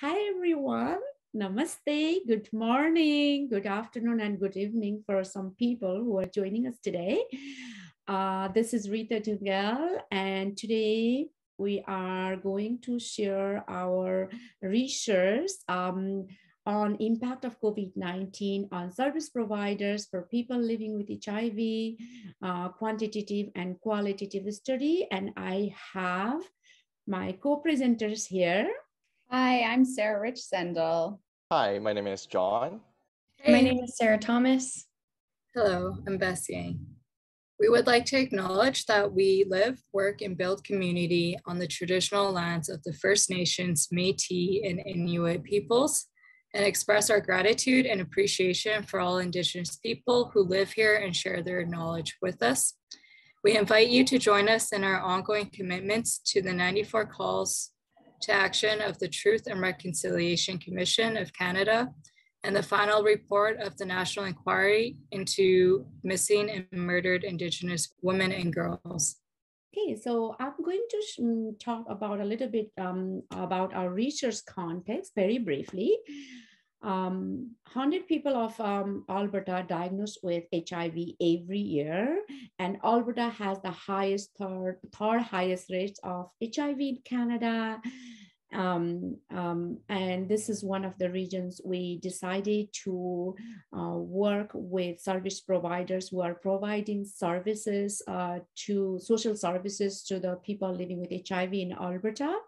Hi, everyone. Namaste. Good morning, good afternoon, and good evening for some people who are joining us today. Uh, this is Rita Dhungel, and today we are going to share our research um, on impact of COVID-19 on service providers for people living with HIV, uh, quantitative and qualitative study. And I have my co-presenters here. Hi, I'm Sarah Rich Sendel. Hi, my name is John. Hey. My name is Sarah Thomas. Hello, I'm Bess Yang. We would like to acknowledge that we live, work, and build community on the traditional lands of the First Nations, Métis, and Inuit peoples, and express our gratitude and appreciation for all Indigenous people who live here and share their knowledge with us. We invite you to join us in our ongoing commitments to the 94 calls to action of the Truth and Reconciliation Commission of Canada and the final report of the National Inquiry into Missing and Murdered Indigenous Women and Girls. Okay, so I'm going to mm, talk about a little bit um, about our research context very briefly. Um, 100 people of um, Alberta diagnosed with HIV every year, and Alberta has the highest third, third highest rates of HIV in Canada. Um, um, and this is one of the regions we decided to uh, work with service providers who are providing services uh, to social services to the people living with HIV in Alberta.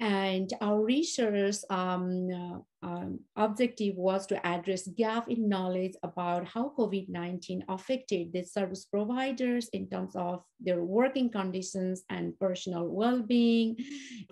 And our research um, um, objective was to address gap in knowledge about how COVID-19 affected the service providers in terms of their working conditions and personal well-being.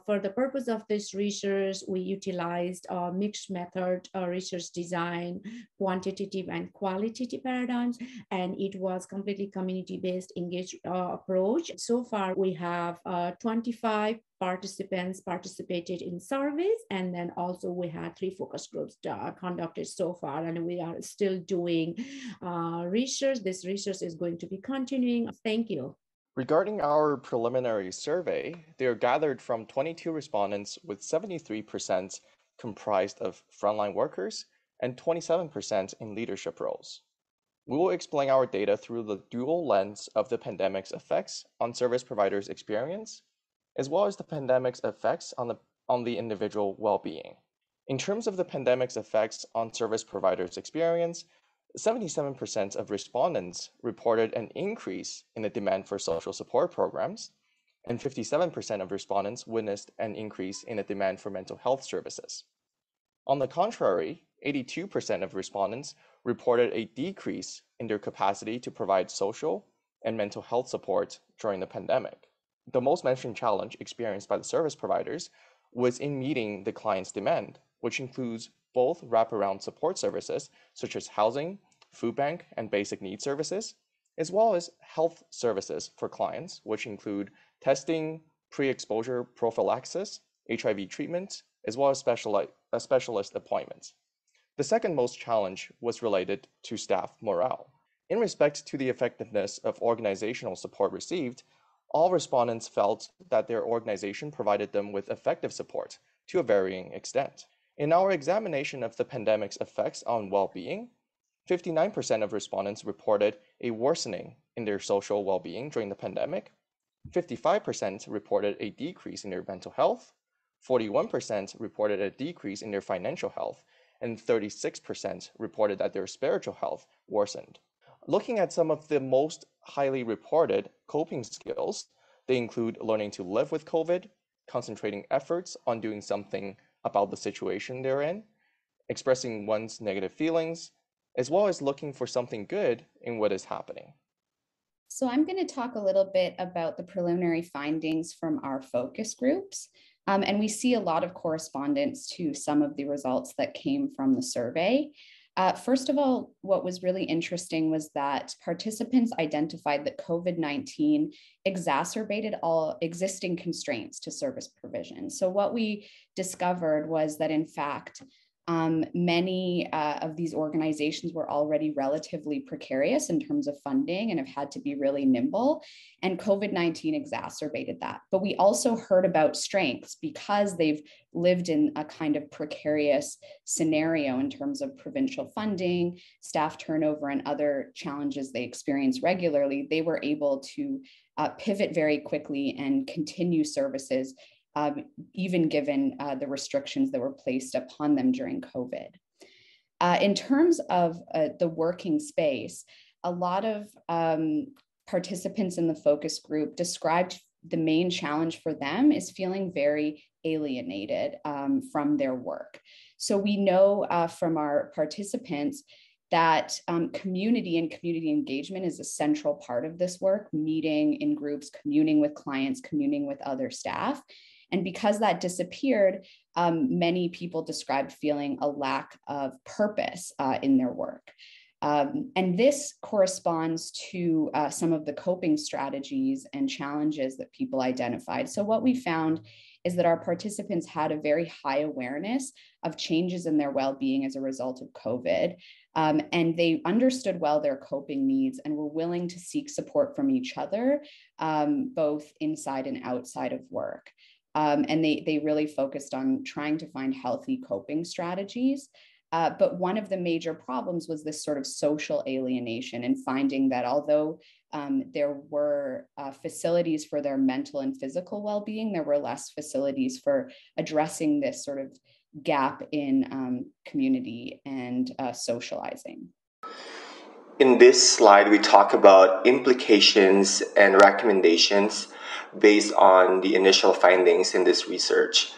For the purpose of this research, we utilized a mixed method research design, quantitative and qualitative paradigms, and it was completely community-based engaged uh, approach. So far, we have uh, 25 participants participated in surveys, and then also we had three focus groups uh, conducted so far, and we are still doing uh, research. This research is going to be continuing. Thank you. Regarding our preliminary survey, they are gathered from 22 respondents with 73% comprised of frontline workers and 27% in leadership roles. We will explain our data through the dual lens of the pandemic's effects on service providers' experience, as well as the pandemic's effects on the, on the individual well-being. In terms of the pandemic's effects on service providers' experience, 77% of respondents reported an increase in the demand for social support programs, and 57% of respondents witnessed an increase in the demand for mental health services. On the contrary, 82% of respondents reported a decrease in their capacity to provide social and mental health support during the pandemic. The most mentioned challenge experienced by the service providers was in meeting the client's demand which includes both wraparound support services such as housing, food bank, and basic needs services, as well as health services for clients, which include testing, pre-exposure prophylaxis, HIV treatment, as well as speciali- uh, specialist appointments. The second most challenge was related to staff morale. In respect to the effectiveness of organizational support received, all respondents felt that their organization provided them with effective support to a varying extent. In our examination of the pandemic's effects on well-being, 59% of respondents reported a worsening in their social well-being during the pandemic, 55% reported a decrease in their mental health, 41% reported a decrease in their financial health, and 36% reported that their spiritual health worsened. Looking at some of the most highly reported coping skills, they include learning to live with COVID, concentrating efforts on doing something about the situation they're in, expressing one's negative feelings, as well as looking for something good in what is happening. So I'm going to talk a little bit about the preliminary findings from our focus groups. Um, and we see a lot of correspondence to some of the results that came from the survey. Uh, first of all, what was really interesting was that participants identified that COVID 19 exacerbated all existing constraints to service provision. So, what we discovered was that, in fact, um, many uh, of these organizations were already relatively precarious in terms of funding and have had to be really nimble. And COVID 19 exacerbated that. But we also heard about strengths because they've lived in a kind of precarious scenario in terms of provincial funding, staff turnover, and other challenges they experience regularly. They were able to uh, pivot very quickly and continue services um, even given uh, the restrictions that were placed upon them during COVID. Uh, in terms of uh, the working space, a lot of um, participants in the focus group described the main challenge for them is feeling very alienated um, from their work. So we know uh, from our participants that um, community and community engagement is a central part of this work, meeting in groups, communing with clients, communing with other staff. And because that disappeared, um, many people described feeling a lack of purpose uh, in their work. Um, and this corresponds to uh, some of the coping strategies and challenges that people identified. So, what we found is that our participants had a very high awareness of changes in their well being as a result of COVID. Um, and they understood well their coping needs and were willing to seek support from each other, um, both inside and outside of work. Um, and they, they really focused on trying to find healthy coping strategies. Uh, but one of the major problems was this sort of social alienation and finding that although um, there were uh, facilities for their mental and physical well being, there were less facilities for addressing this sort of gap in um, community and uh, socializing. In this slide, we talk about implications and recommendations based on the initial findings in this research.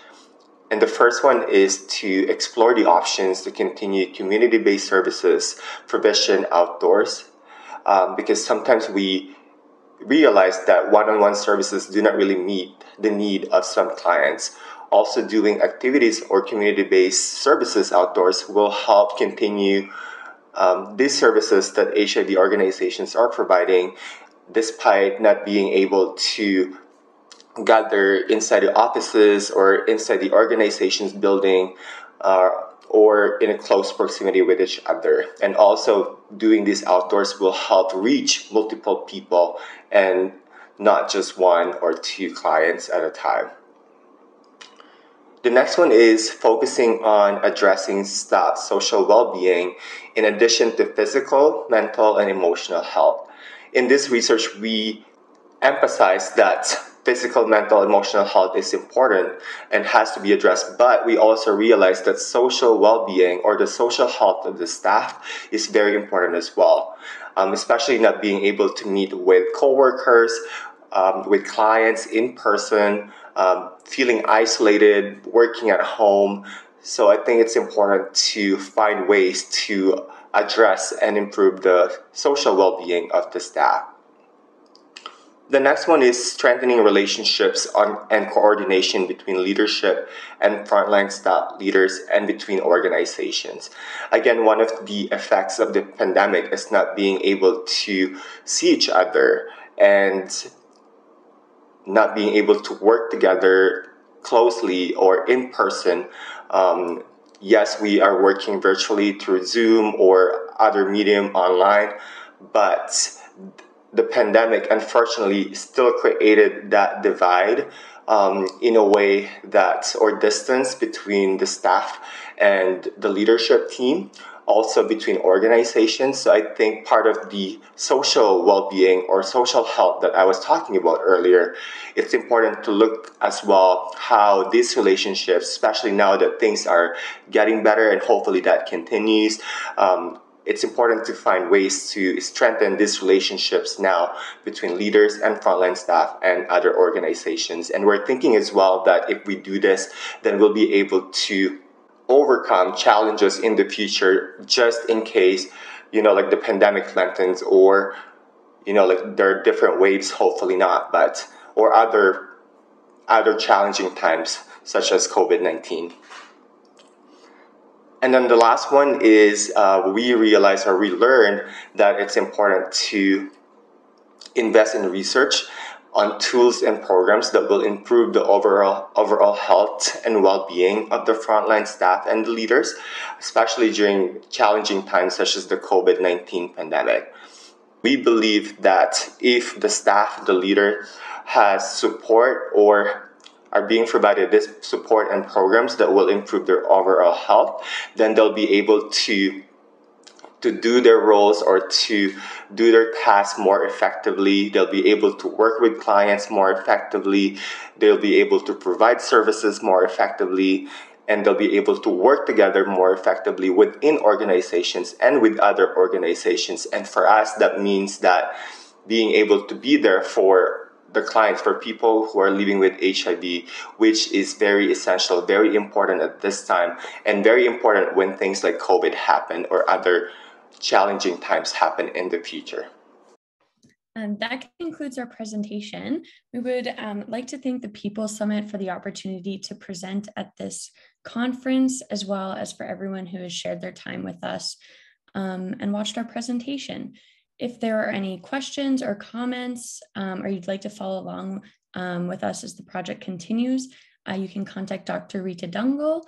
And the first one is to explore the options to continue community based services provision outdoors. Um, because sometimes we realize that one on one services do not really meet the need of some clients. Also, doing activities or community based services outdoors will help continue um, these services that HIV organizations are providing despite not being able to gather inside the offices or inside the organization's building uh, or in a close proximity with each other. And also, doing this outdoors will help reach multiple people and not just one or two clients at a time. The next one is focusing on addressing staff social well being in addition to physical, mental, and emotional health. In this research, we emphasize that physical, mental, emotional health is important and has to be addressed. But we also realize that social well being or the social health of the staff is very important as well, um, especially not being able to meet with coworkers, um, with clients in person, um, feeling isolated, working at home. So I think it's important to find ways to address and improve the social well being of the staff. The next one is strengthening relationships on, and coordination between leadership and frontline staff leaders and between organizations. Again, one of the effects of the pandemic is not being able to see each other and not being able to work together closely or in person. Um, yes, we are working virtually through Zoom or other medium online, but the pandemic unfortunately still created that divide um, in a way that or distance between the staff and the leadership team also between organizations so i think part of the social well-being or social health that i was talking about earlier it's important to look as well how these relationships especially now that things are getting better and hopefully that continues um, it's important to find ways to strengthen these relationships now between leaders and frontline staff and other organizations. And we're thinking as well that if we do this, then we'll be able to overcome challenges in the future just in case, you know, like the pandemic lengthens or, you know, like there are different waves, hopefully not, but, or other, other challenging times such as COVID 19. And then the last one is uh, we realize or we learn that it's important to invest in research on tools and programs that will improve the overall overall health and well-being of the frontline staff and leaders, especially during challenging times such as the COVID-19 pandemic. We believe that if the staff, the leader, has support or are being provided this support and programs that will improve their overall health, then they'll be able to to do their roles or to do their tasks more effectively. They'll be able to work with clients more effectively. They'll be able to provide services more effectively. And they'll be able to work together more effectively within organizations and with other organizations. And for us, that means that being able to be there for the clients, for people who are living with HIV, which is very essential, very important at this time, and very important when things like COVID happen or other challenging times happen in the future. And that concludes our presentation. We would um, like to thank the People Summit for the opportunity to present at this conference, as well as for everyone who has shared their time with us um, and watched our presentation. If there are any questions or comments, um, or you'd like to follow along um, with us as the project continues, uh, you can contact Dr. Rita Dhungel